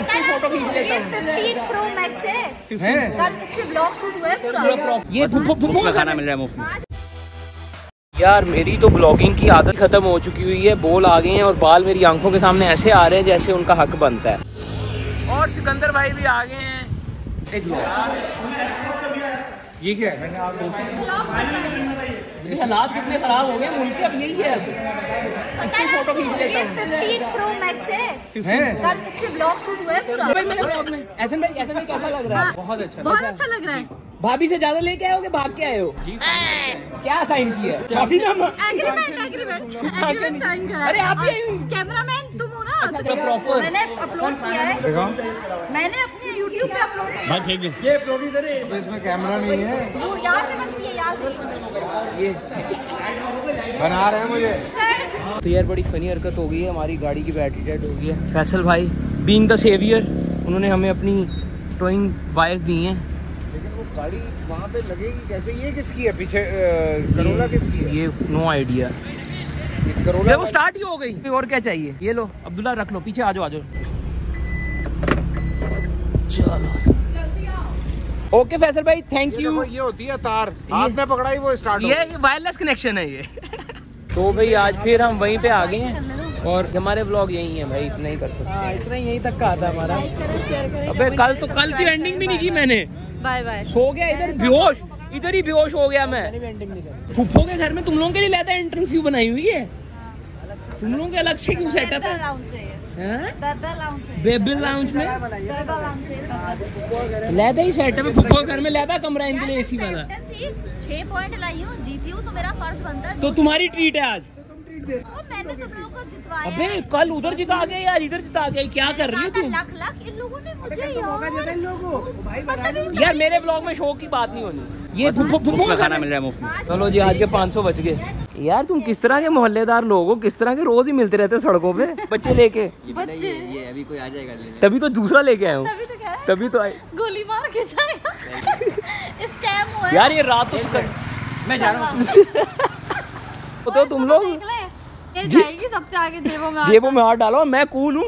इसकी फ़ोटो खींच लेता हूँ प्रो मैक्स है। है? कल इससे ब्लॉग शूट हुआ है पूरा। ये खाना मिल रहा है मुफ़्त में। यार मेरी तो ब्लॉगिंग की आदत खत्म हो चुकी हुई है। बोल आ गए हैं और बाल मेरी आँखों के सामने ऐसे आ रहे हैं जैसे उनका हक बनता है। और सिकंदर भाई भी आ गए हैं एक ये क्या है? मैंने आपको हालात कितने खराब हो गए मुल्क अब यही है फ़ोटो खींच लेता हूँ। 15 प्रो मैक्स है। है? कल इससे ब्लॉग शूट हुआ है पूरा। भाई मेरे ब्लॉग में ऐसे भाई ऐसे भाई कैसा लग रहा है? बहुत अच्छा। बहुत अच्छा लग रहा है। भाभी से ज़्यादा लेके आए हो कि भाग के आए हो? क्या साइन किया है? काफ़ी एग्रीमेंट एग्रीमेंट एग्रीमेंट साइन करा अरे आप ही आई हुई। कैमरामैन तुम हो ना? अच्छा, तो proper। मैंने अपलोड किया है। मैंने अपने यूट्यूब पे भाई फेंक दे ये प्रोड्यूसर है। इसमें कैमरा नहीं है। दूर यहाँ से बनती है यहाँ से ये। बना रहे हैं मुझे। तो यार बड़ी फनी हरकत हो गई है हमारी गाड़ी की बैटरी डेड हो गई है। फैसल भाई बीइंग द सेवियर उन्होंने हमें अपनी टोइंग वायर्स दी हैं। लेकिन वो गाड़ी वहाँ पे लगेगी कैसे? ये किसकी है? पीछे करोला किसकी है? ये नो आइडिया करोला वो स्टार्ट ही हो गई। और क्या चाहिए? ये लो अब्दुल्ला रख लो पीछे आ जाओ आ जाओ। चलो। ओके फैसल भाई थैंक यू ये होती है तार। हाथ में पकड़ाई वो स्टार्ट हो ये वायरलेस कनेक्शन है ये। तो भाई आज फिर हम वहीं पे आ गए हैं और हमारे ब्लॉग यही है भाई इतना ही कर सकते हाँ इतना यही तक का आता हमारा। अबे कल तो कल की एंडिंग भी नहीं की मैंने। बाय बाय सो गया इधर बेहोश। इधर ही बेहोश हो गया मैं। एंडिंग फुफ्फो के घर में तुम लोगों के लिए लेता एंट्रेंस क्यों बनाई हुई है। तुम लोगों के अलग से क्यों सेटअप है? हैं? बेबे लाउंज में? लेदा ही सेट है फुफ्फो घर में लैदा कमरा इनके लिए सी वाला। छह पॉइंट लाई हूँ जीती हूँ तो मेरा फ़र्ज़ बनता है। तो तुम्हारी ट्रीट है आज। मैंने तुम लोगों को जितवाया अबे कल उधर जिता गए यार इधर जिता गए क्या कर रही हो लाख तुम? लाख लाख इन लोगों ने मुझे लोगों मतलब यार मेरे ब्लॉग में शो की बात नहीं होनी। ये खाना मिल रहा है मुफ़्त में। चलो जी आज के 500 बच गए। यार तुम किस तरह के मोहल्लेदार लोग हो? किस तरह के रोज ही मिलते रहते सड़कों पे बच्चे लेके। बच्चे। ये अभी कोई आ जाएगा लेने। तभी तो दूसरा लेके आया हूँ। तभी तो क्या है? तभी तो आए गोली मार के जाएगा। स्कैम हुआ यार ये रात तो मैं जा रहा हूँ। तो तुम लोग देख ले ये जाएगी सबसे आगे जेबों में जेबों में हाथ डालो मैं कूल हूँ।